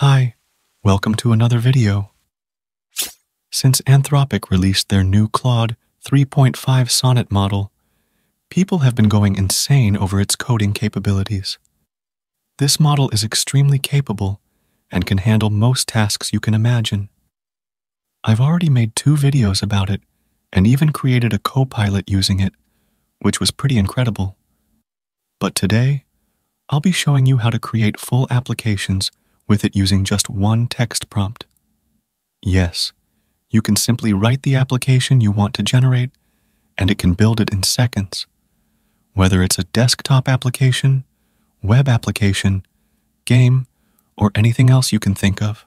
Hi, welcome to another video. Since Anthropic released their new Claude 3.5 Sonnet model, people have been going insane over its coding capabilities. This model is extremely capable and can handle most tasks you can imagine. I've already made two videos about it and even created a co-pilot using it, which was pretty incredible. But today, I'll be showing you how to create full applications with it using just one text prompt. Yes, you can simply write the application you want to generate, and it can build it in seconds. Whether it's a desktop application, web application, game, or anything else you can think of.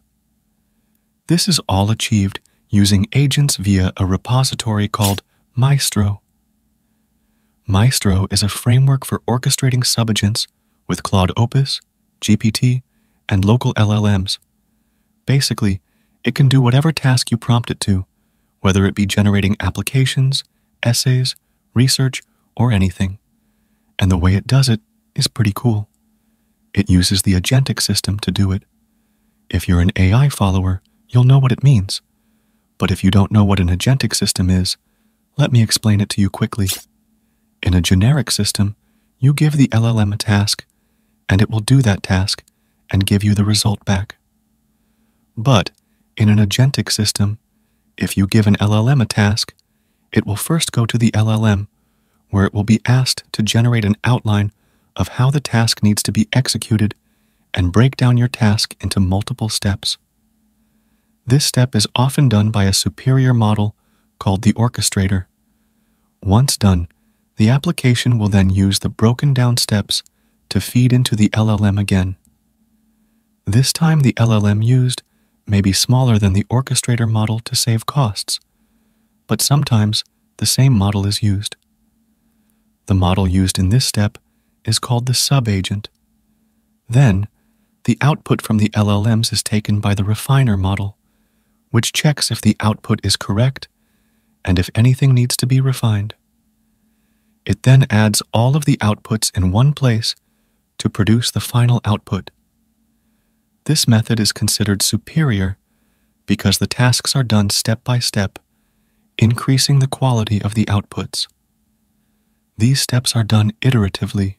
This is all achieved using agents via a repository called Maestro. Maestro is a framework for orchestrating subagents with Claude Opus, GPT, and local LLMs. Basically, it can do whatever task you prompt it to, whether it be generating applications, essays, research, or anything. And the way it does it is pretty cool. It uses the agentic system to do it. If you're an AI follower, you'll know what it means. But if you don't know what an agentic system is, let me explain it to you quickly. In a generic system, you give the LLM a task and it will do that task and give you the result back. But in an agentic system, if you give an LLM a task, it will first go to the LLM, where it will be asked to generate an outline of how the task needs to be executed and break down your task into multiple steps. This step is often done by a superior model called the orchestrator. Once done, the application will then use the broken down steps to feed into the LLM again. This time the LLM used may be smaller than the orchestrator model to save costs, but sometimes the same model is used. The model used in this step is called the subagent. Then, the output from the LLMs is taken by the refiner model, which checks if the output is correct and if anything needs to be refined. It then adds all of the outputs in one place to produce the final output. This method is considered superior because the tasks are done step by step, increasing the quality of the outputs. These steps are done iteratively,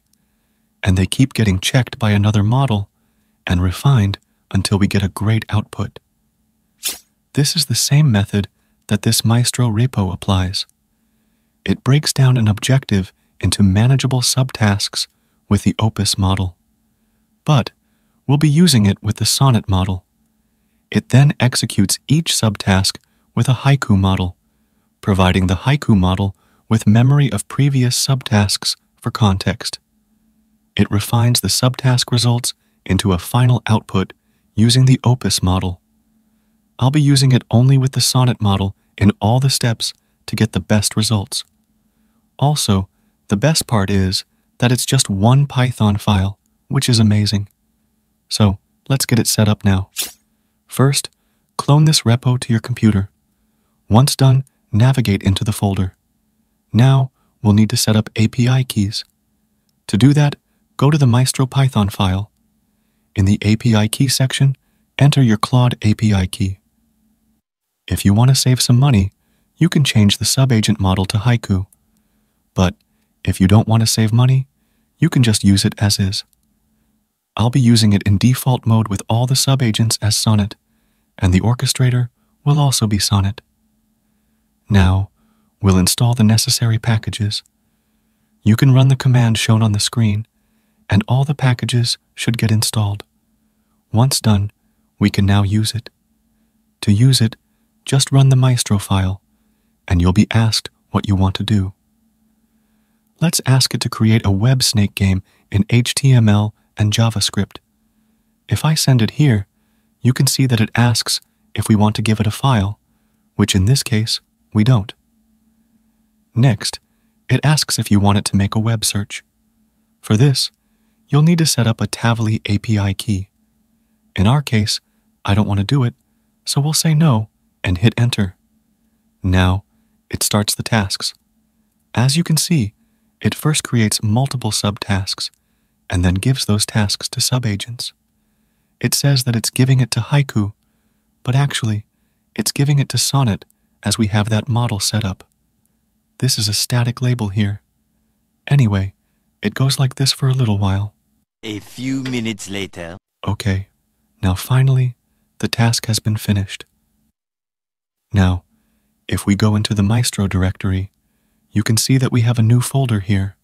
and they keep getting checked by another model and refined until we get a great output. This is the same method that this Maestro repo applies. It breaks down an objective into manageable subtasks with the Opus model. But we'll be using it with the Sonnet model. It then executes each subtask with a Haiku model, providing the Haiku model with memory of previous subtasks for context. It refines the subtask results into a final output using the Opus model. I'll be using it only with the Sonnet model in all the steps to get the best results. Also, the best part is that it's just one Python file, which is amazing. So let's get it set up now. First, clone this repo to your computer. Once done, navigate into the folder. Now, we'll need to set up API keys. To do that, go to the Maestro Python file. In the API key section, enter your Claude API key. If you want to save some money, you can change the subagent model to Haiku. But if you don't want to save money, you can just use it as is. I'll be using it in default mode with all the subagents as Sonnet, and the orchestrator will also be Sonnet. Now, we'll install the necessary packages. You can run the command shown on the screen, and all the packages should get installed. Once done, we can now use it. To use it, just run the Maestro file, and you'll be asked what you want to do. Let's ask it to create a web snake game in HTML and JavaScript. If I send it here, you can see that it asks if we want to give it a file, which in this case, we don't. Next, it asks if you want it to make a web search. For this, you'll need to set up a Tavily API key. In our case, I don't want to do it, so we'll say no and hit enter. Now, it starts the tasks. As you can see, it first creates multiple subtasks and then gives those tasks to subagents. It says that it's giving it to Haiku, but actually, it's giving it to Sonnet as we have that model set up. This is a static label here. Anyway, it goes like this for a little while. A few minutes later. Okay, now finally, the task has been finished. Now, if we go into the Maestro directory, you can see that we have a new folder here.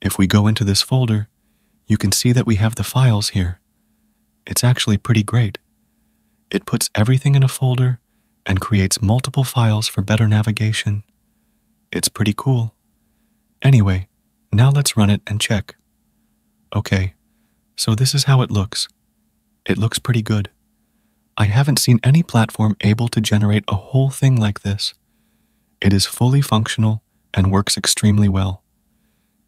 If we go into this folder, you can see that we have the files here. It's actually pretty great. It puts everything in a folder and creates multiple files for better navigation. It's pretty cool. Anyway, now let's run it and check. Okay, so this is how it looks. It looks pretty good. I haven't seen any platform able to generate a whole thing like this. It is fully functional and works extremely well.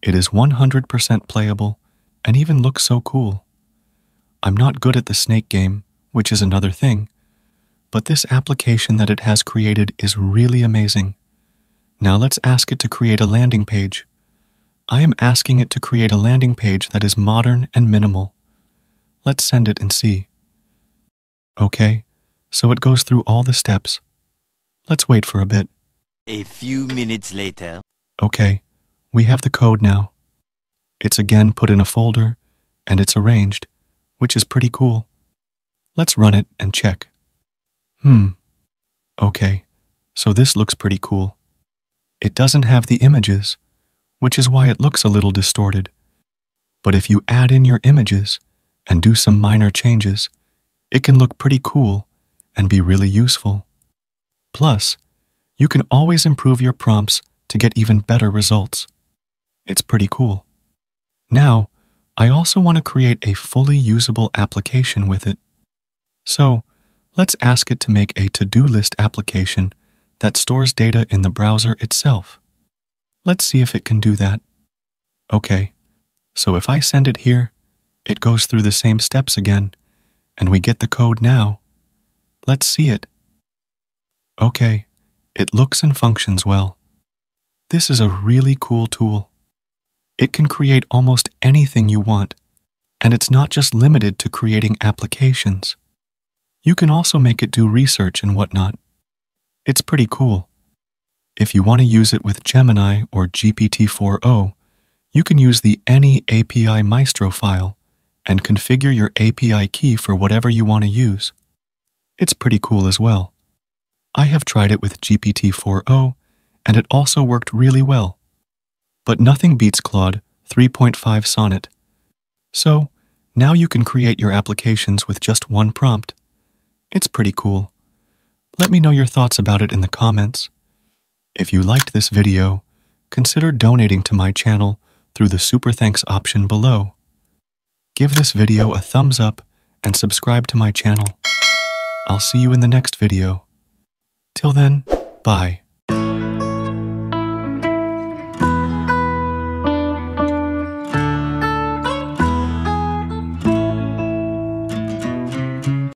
It is 100% playable and even looks so cool. I'm not good at the snake game, which is another thing, but this application that it has created is really amazing. Now let's ask it to create a landing page. I am asking it to create a landing page that is modern and minimal. Let's send it and see. Okay, so it goes through all the steps. Let's wait for a bit. A few minutes later. Okay, we have the code now. It's again put in a folder, and it's arranged, which is pretty cool. Let's run it and check. Hmm. Okay, so this looks pretty cool. It doesn't have the images, which is why it looks a little distorted. But if you add in your images and do some minor changes, it can look pretty cool and be really useful. Plus, you can always improve your prompts to get even better results. It's pretty cool. Now, I also want to create a fully usable application with it. So, let's ask it to make a to-do list application that stores data in the browser itself. Let's see if it can do that. Okay, so if I send it here, it goes through the same steps again, and we get the code now. Let's see it. Okay, it looks and functions well. This is a really cool tool. It can create almost anything you want, and it's not just limited to creating applications. You can also make it do research and whatnot. It's pretty cool. If you want to use it with Gemini or GPT-4o, you can use the Any API Maestro file and configure your API key for whatever you want to use. It's pretty cool as well. I have tried it with GPT-4o, and it also worked really well. But nothing beats Claude 3.5 Sonnet. So, now you can create your applications with just one prompt. It's pretty cool. Let me know your thoughts about it in the comments. If you liked this video, consider donating to my channel through the super thanks option below. Give this video a thumbs up and subscribe to my channel. I'll see you in the next video. Till then, bye.